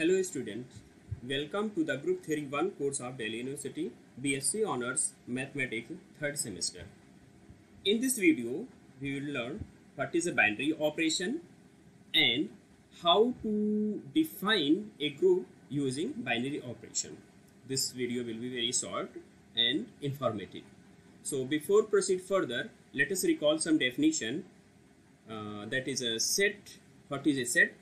Hello students, welcome to the Group Theory 1 course of Delhi University BSc Honours Mathematics 3rd semester. In this video, we will learn what is a binary operation and how to define a group using binary operation. This video will be very short and informative. So before proceed further, let us recall some definition uh, that is a set. What is a set?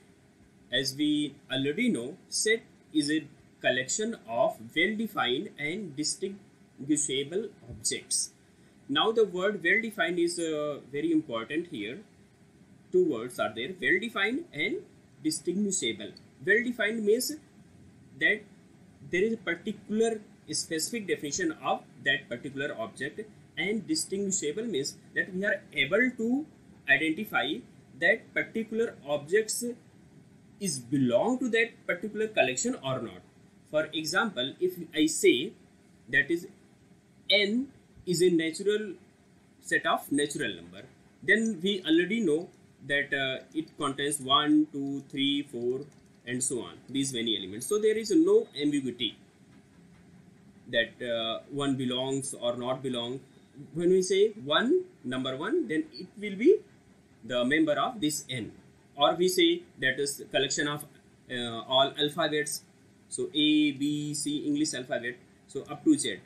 As we already know, set is a collection of well-defined and distinguishable objects. Now the word well-defined is uh, very important here. Two words are there, well-defined and distinguishable. Well-defined means that there is a particular specific definition of that particular object and distinguishable means that we are able to identify that particular objects is belong to that particular collection or not. For example, if I say that is n is a natural set of natural number, then we already know that uh, it contains 1, 2, 3, 4 and so on, these many elements. So there is no ambiguity that uh, one belongs or not belong. When we say 1, number 1, then it will be the member of this n or we say that is collection of uh, all alphabets. So a b c english alphabet. So up to z.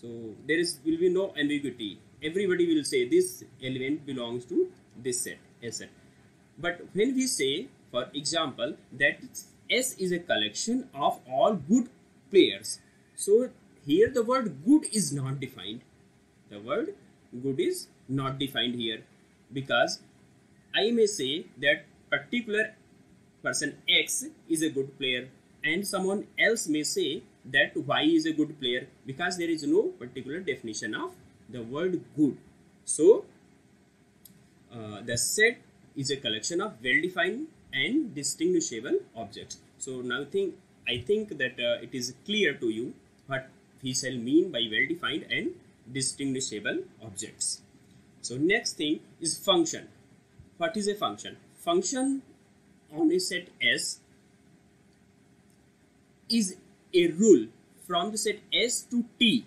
So there is will be no ambiguity. Everybody will say this element belongs to this set s set. But when we say for example that s is a collection of all good players. So here the word good is not defined. The word good is not defined here. Because i may say that particular person X is a good player and someone else may say that Y is a good player because there is no particular definition of the word good. So, uh, the set is a collection of well-defined and distinguishable objects. So, now think, I think that uh, it is clear to you what we shall mean by well-defined and distinguishable objects. So, next thing is function. What is a function? Function on a set S is a rule from the set S to T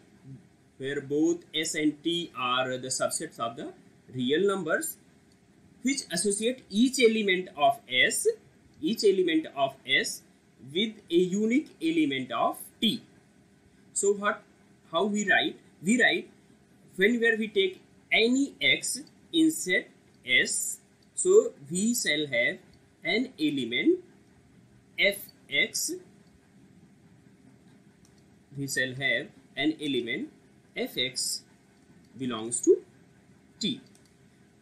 where both S and T are the subsets of the real numbers which associate each element of S each element of S with a unique element of T. So what how we write? We write whenever we take any X in set S so we shall have an element fx. We shall have an element fx belongs to t.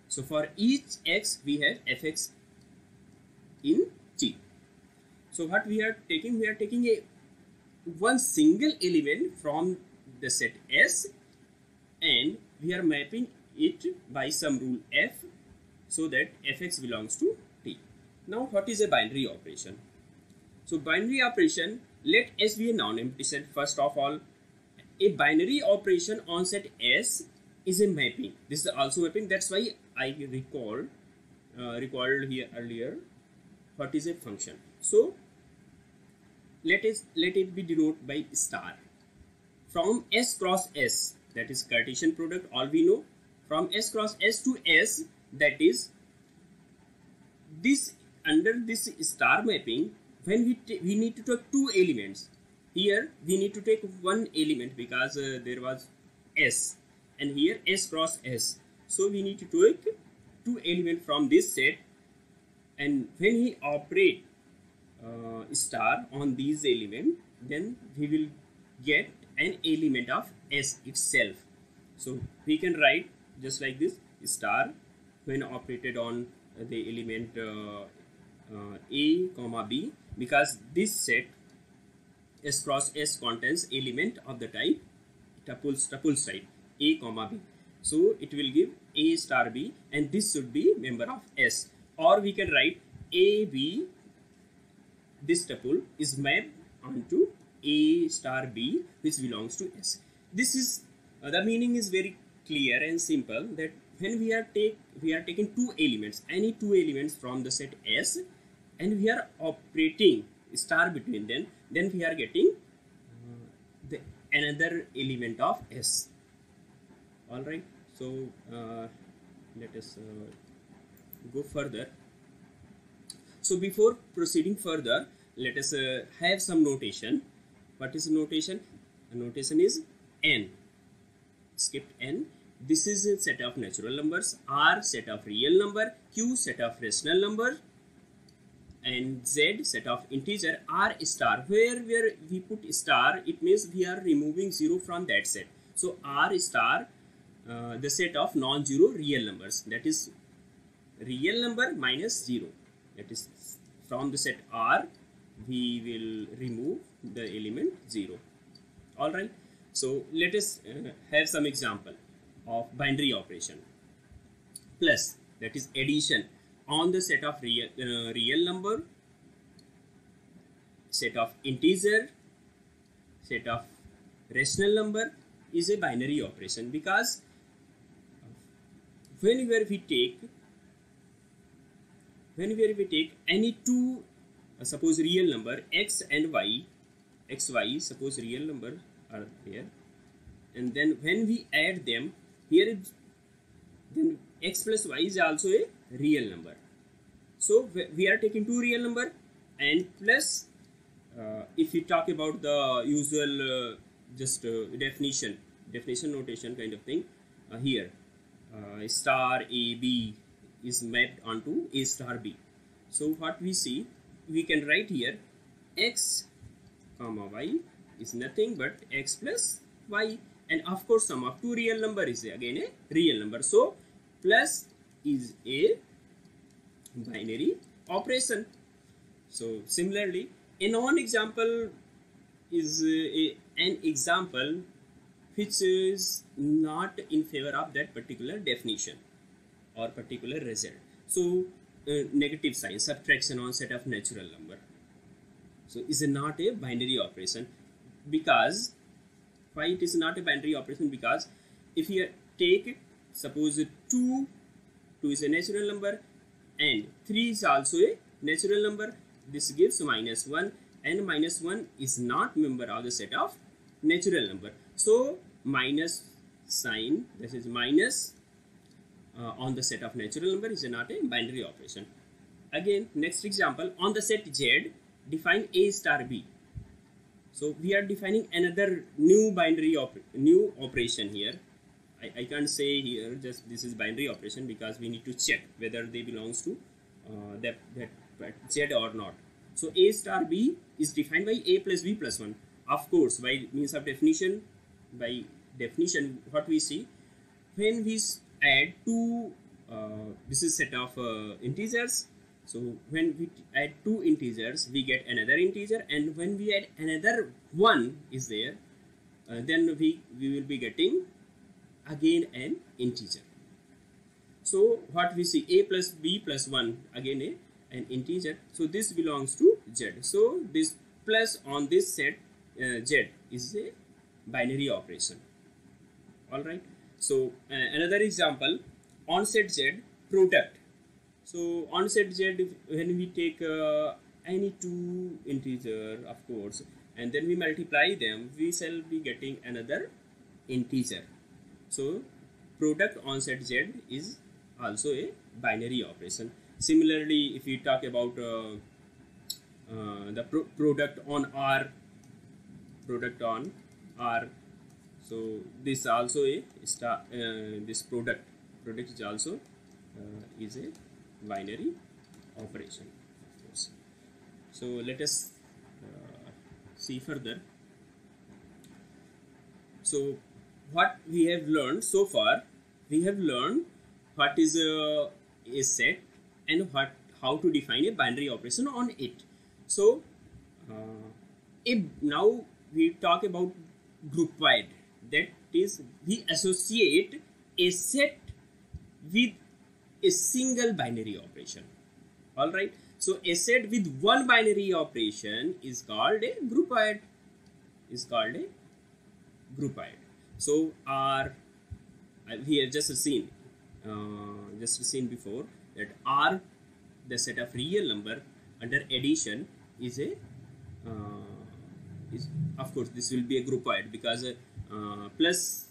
So for each x we have fx in t. So what we are taking? We are taking a one single element from the set S and we are mapping it by some rule f so that fx belongs to t. Now what is a binary operation? So binary operation, let S be a non-empty set first of all. A binary operation on set S is a mapping. This is also mapping. That's why I recall uh, recalled here earlier what is a function. So let us let it be denoted by star. From S cross S, that is Cartesian product, all we know. From S cross S to S, that is this under this star mapping when we we need to take two elements. Here we need to take one element because uh, there was s. And here s cross s. So we need to take two elements from this set. And when we operate uh, star on these element then we will get an element of s itself. So we can write just like this star when operated on the element uh, uh, a comma b because this set s cross s contains element of the type tuples tuples type a comma b. So it will give a star b and this should be member of s. Or we can write a b this tuple is mapped onto a star b which belongs to s. This is uh, the meaning is very clear and simple that when we are take we are taking two elements any two elements from the set S and we are operating star between them then we are getting the another element of s. All right so uh, let us uh, go further. So before proceeding further let us uh, have some notation. What is notation? The notation is n. Skipped n this is a set of natural numbers. R set of real number. Q set of rational number. And z set of integer. R star. Where where we put star it means we are removing zero from that set. So r star uh, the set of non-zero real numbers. That is real number minus 0 that is from the set r we will remove the element 0 all right. So let us uh, have some example of binary operation. Plus that is addition on the set of real uh, real number set of integer set of rational number is a binary operation because whenever we take whenever we take any two uh, suppose real number x and y x y suppose real number are there. And then when we add them here then x plus y is also a real number. So we are taking two real number and plus uh, if we talk about the usual uh, just uh, definition definition notation kind of thing uh, here uh, star a b is mapped onto a star b. So what we see we can write here x comma y is nothing but x plus y and of course sum of two real number is again a real number. So plus is a binary operation. So similarly a non-example is uh, a, an example which is not in favor of that particular definition or particular result. So uh, negative sign subtraction on set of natural number. So is not a binary operation because why it is not a binary operation because if you take it, suppose 2 2 is a natural number and 3 is also a natural number this gives minus 1 and minus 1 is not member of the set of natural number. So minus sign this is minus uh, on the set of natural number is not a binary operation. Again next example on the set z define a star b so we are defining another new binary op new operation here. I, I can't say here just this is binary operation because we need to check whether they belongs to uh, that, that z or not. So a star b is defined by a plus b plus 1 of course by means of definition by definition what we see when we add two uh, this is set of uh, integers so when we add two integers we get another integer and when we add another one is there uh, then we we will be getting again an integer. So what we see a plus b plus 1 again a an integer. So this belongs to z. So this plus on this set uh, z is a binary operation. All right? So uh, another example on set z product so on set z when we take uh, any two integer of course and then we multiply them we shall be getting another integer. So product on set z is also a binary operation. Similarly if we talk about uh, uh, the pro product on r product on r so this also a star uh, this product product is also uh, is a binary operation. Of course so let us uh, see further. So what we have learned so far we have learned what is a, a set and what how to define a binary operation on it. So uh, if now we talk about groupoid that is we associate a set with a single binary operation. All right. So a set with one binary operation is called a groupoid is called a groupoid so r we have just seen uh, just seen before that r the set of real number under addition is a uh, is of course this will be a groupoid because uh, plus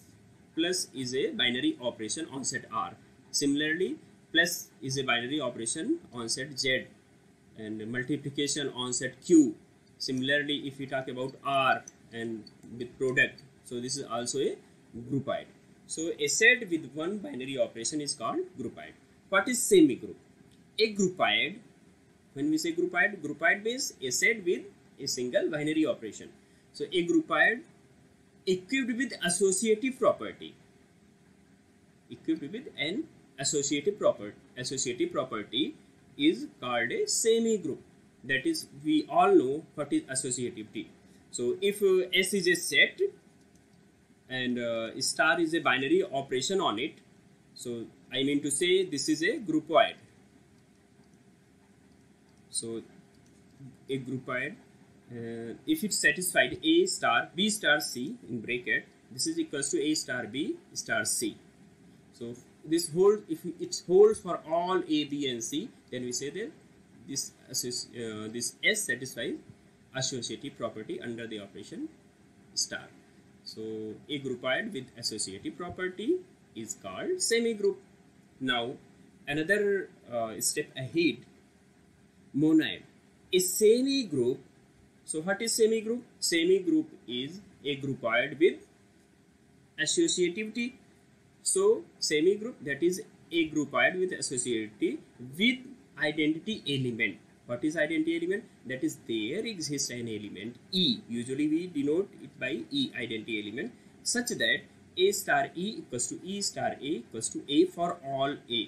plus is a binary operation on set R. Similarly, plus is a binary operation on set Z and multiplication on set Q. Similarly, if we talk about R and with product, so this is also a groupoid. So a set with one binary operation is called groupoid. What is semi group A groupoid, when we say groupoid, groupoid means a set with a single binary operation. So a groupoid equipped with associative property equipped with an associative property associative property is called a semi-group. That is we all know what is associativity so if uh, s is a set and uh, star is a binary operation on it so i mean to say this is a groupoid. So a groupoid uh, if it satisfied a star b star c in bracket this is equals to a star b star c. So this holds if it holds for all a b and c then we say that this uh, this s satisfies associative property under the operation star so a groupoid with associative property is called semi-group now another uh, step ahead monoid a semi-group so what is semi-group? Semi-group is a groupoid with associativity. So semi-group that is a group groupoid with associativity with identity element. What is identity element? That is there exists an element E. Usually we denote it by E identity element such that A star E equals to E star A equals to A for all A.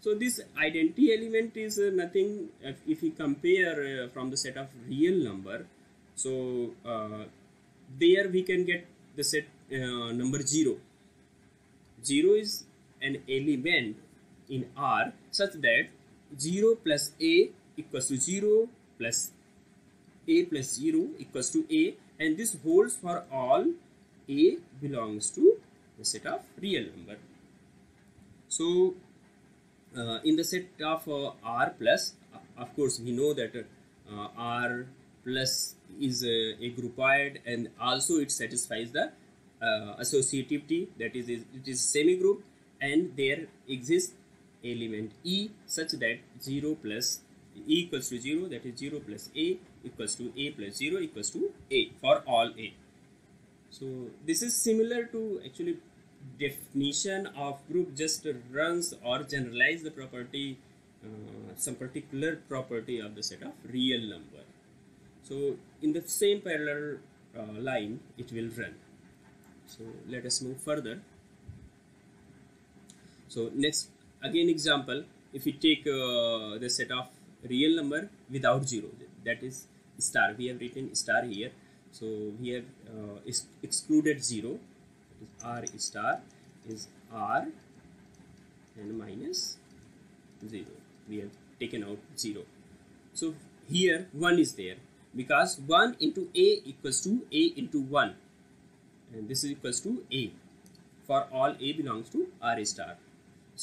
So this identity element is uh, nothing if, if we compare uh, from the set of real number. So uh, there we can get the set uh, number 0. 0 is an element in R such that 0 plus A equals to 0 plus A plus 0 equals to A and this holds for all A belongs to the set of real number. So uh, in the set of uh, R plus, of course we know that uh, R plus is a, a groupoid and also it satisfies the uh, associativity that is it is semi-group and there exists element E such that 0 plus E equals to 0 that is 0 plus A equals to A plus 0 equals to A for all A. So this is similar to actually definition of group just runs or generalize the property uh, some particular property of the set of real number. So in the same parallel uh, line it will run. So let us move further. So next again example if we take uh, the set of real number without zero that is star. We have written star here. So we have uh, ex excluded zero r star is r and minus 0 we have taken out 0 so here 1 is there because 1 into a equals to a into 1 and this is equals to a for all a belongs to r star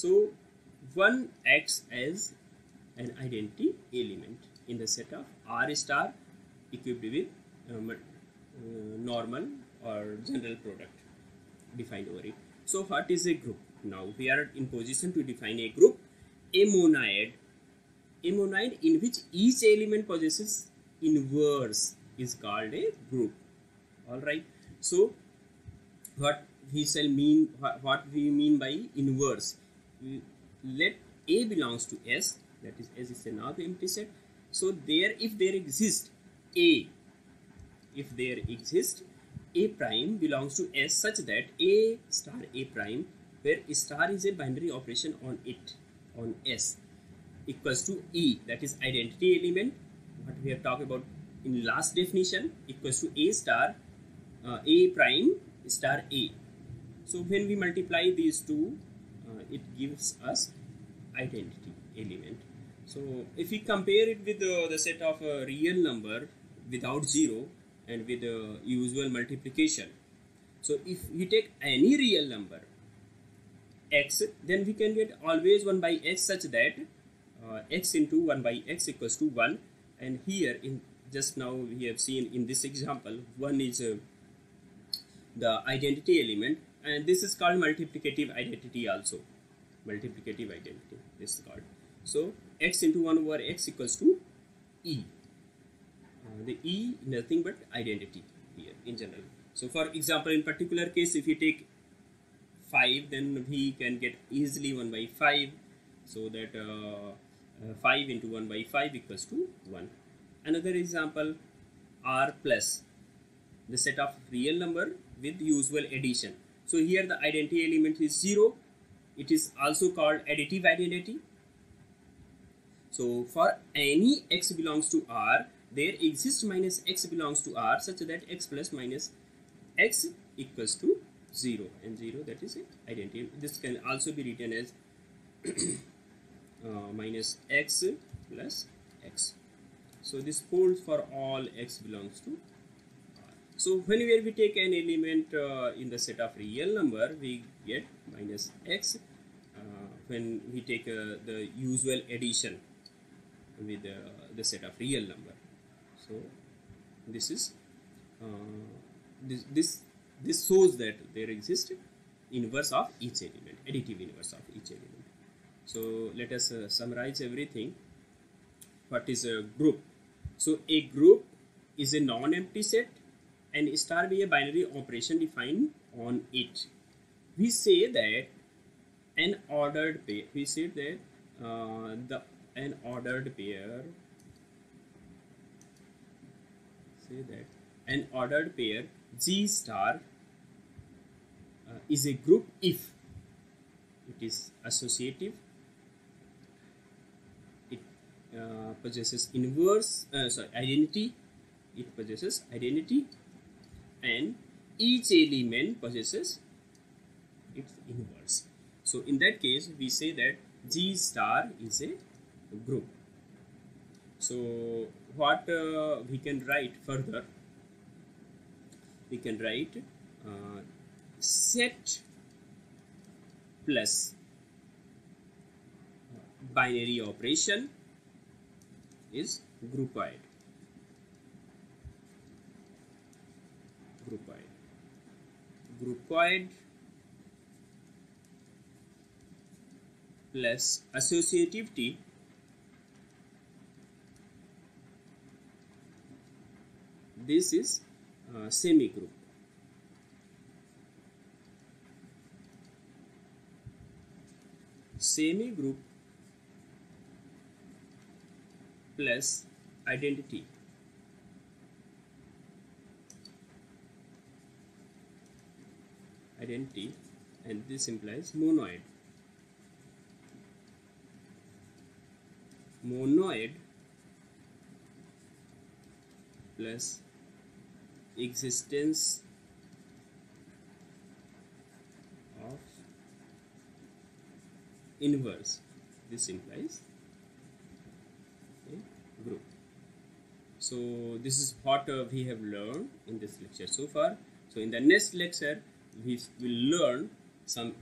so 1 acts as an identity element in the set of r star equipped with um, uh, normal or general product defined over it. So what is a group? Now we are in position to define a group, a monoid, a monoid in which each element possesses inverse is called a group. Alright. So what we shall mean, what, we mean by inverse. Let A belongs to S, that is S is another empty set. So there, if there exists A, if there exists A prime belongs to S such that A star A prime, where star is a binary operation on it, on S, equals to E, that is identity element, what we have talked about in last definition, equals to A star, uh, A prime star A. So when we multiply these two, uh, it gives us identity element. So if we compare it with uh, the set of a real number without zero and with the usual multiplication. So if we take any real number x, then we can get always 1 by x such that uh, x into 1 by x equals to 1 and here in just now we have seen in this example one is uh, the identity element and this is called multiplicative identity also. Multiplicative identity this is called. So x into 1 over x equals to e. Uh, the e nothing but identity here in general. So for example in particular case if you take 5 then we can get easily 1 by 5 so that uh, uh, 5 into 1 by 5 equals to 1 another example r plus. The set of real number with usual addition. So here the identity element is 0 it is also called additive identity. So for any x belongs to r there exists minus x belongs to r such that x plus minus x equals to 0 and 0 that is it. Identity this can also be written as uh, minus x plus x. So this holds for all x belongs to so whenever we take an element uh, in the set of real number we get minus x uh, when we take uh, the usual addition with uh, the set of real number. So this is this this this shows that there exists inverse of each element additive inverse of each element. So let us uh, summarize everything. What is a group? So a group is a non-empty set and star be a binary operation defined on it. We say that an ordered pair we say that uh, the an ordered pair say that an ordered pair G star uh, is a group if it is associative, it uh, possesses inverse, uh, sorry, identity, it possesses identity, and each element possesses its inverse. So in that case, we say that G star is a group. So what uh, we can write further we can write uh, set plus binary operation is groupoid groupoid plus associativity this is uh, semi group semi group plus identity and this implies monoid. Monoid plus existence of inverse. This implies a group. So this is what uh, we have learned in this lecture so far. So in the next lecture we will learn some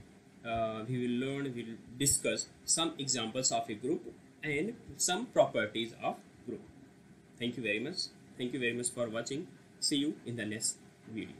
uh, we will learn we will discuss some examples of a group and some properties of group. Thank you very much. Thank you very much for watching. See you in the next video